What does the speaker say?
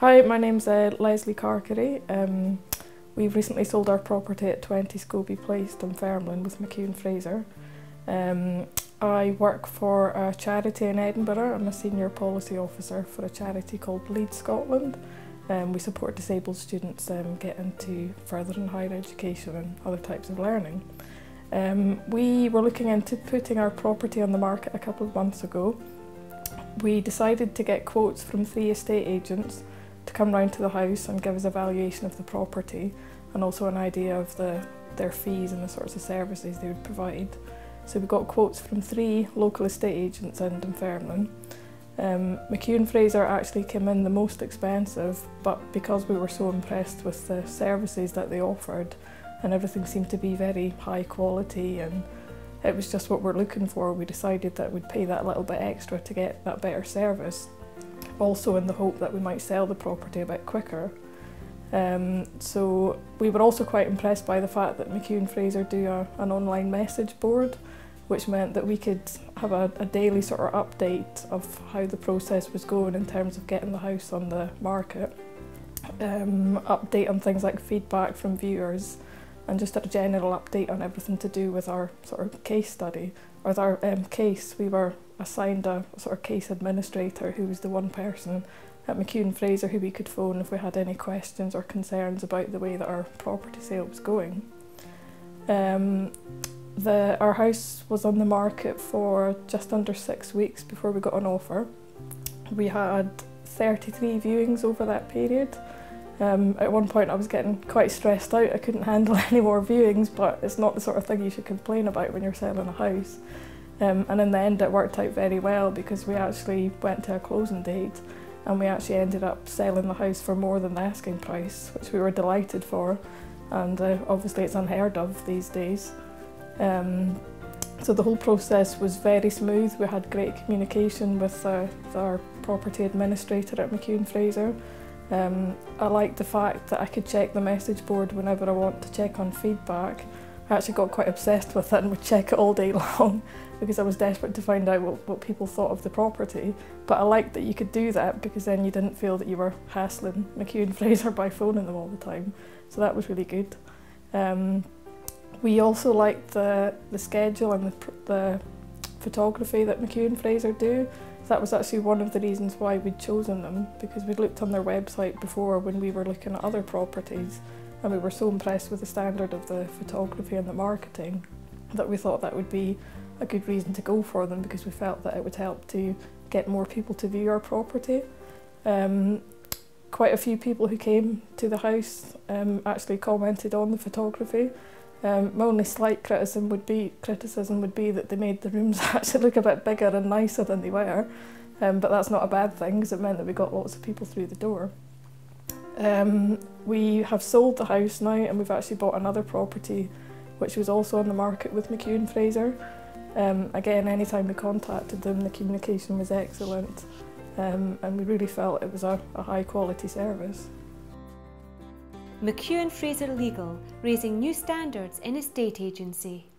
Hi, my name's uh, Lesley Carcary. Um, we've recently sold our property at 20 Scobie Place, Dunfermline with McEwan Fraser. Um, I work for a charity in Edinburgh. I'm a senior policy officer for a charity called Lead Scotland. Um, we support disabled students um, get into further and higher education and other types of learning. Um, we were looking into putting our property on the market a couple of months ago. We decided to get quotes from three estate agents to come round to the house and give us a valuation of the property and also an idea of the, their fees and the sorts of services they would provide. So we got quotes from three local estate agents in Dunfermline. Um, McEwan Fraser actually came in the most expensive, but because we were so impressed with the services that they offered and everything seemed to be very high quality and it was just what we're looking for, we decided that we'd pay that little bit extra to get that better service also in the hope that we might sell the property a bit quicker. Um, so we were also quite impressed by the fact that McEwan Fraser do a, an online message board, which meant that we could have a, a daily sort of update of how the process was going in terms of getting the house on the market. Um, update on things like feedback from viewers and just a general update on everything to do with our sort of case study or our um, case. We were assigned a sort of case administrator who was the one person at McEwan Fraser who we could phone if we had any questions or concerns about the way that our property sale was going. Um, the, our house was on the market for just under six weeks before we got an offer. We had 33 viewings over that period. Um, at one point I was getting quite stressed out, I couldn't handle any more viewings but it's not the sort of thing you should complain about when you're selling a house. Um, and in the end it worked out very well because we actually went to a closing date and we actually ended up selling the house for more than the asking price, which we were delighted for. And uh, obviously it's unheard of these days. Um, so the whole process was very smooth. We had great communication with, uh, our property administrator at McEwan Fraser. Um, I liked the fact that I could check the message board whenever I want to check on feedback. I actually got quite obsessed with it and would check it all day long because I was desperate to find out what, what people thought of the property. But I liked that you could do that because then you didn't feel that you were hassling McEwan Fraser by phoning them all the time. So that was really good. Um, we also liked the, the schedule and the, the photography that McHugh Fraser do. So that was actually one of the reasons why we'd chosen them because we'd looked on their website before when we were looking at other properties and we were so impressed with the standard of the photography and the marketing that we thought that would be a good reason to go for them because we felt that it would help to get more people to view our property. Um, quite a few people who came to the house um, actually commented on the photography Um, my only slight criticism would be criticism would be that they made the rooms actually look a bit bigger and nicer than they were, um, but that's not a bad thing because it meant that we got lots of people through the door. Um, we have sold the house now and we've actually bought another property which was also on the market with McHugh Fraser. Um, again, anytime we contacted them, the communication was excellent um, and we really felt it was a, a high quality service. McEwan Fraser Legal, raising new standards in estate agency.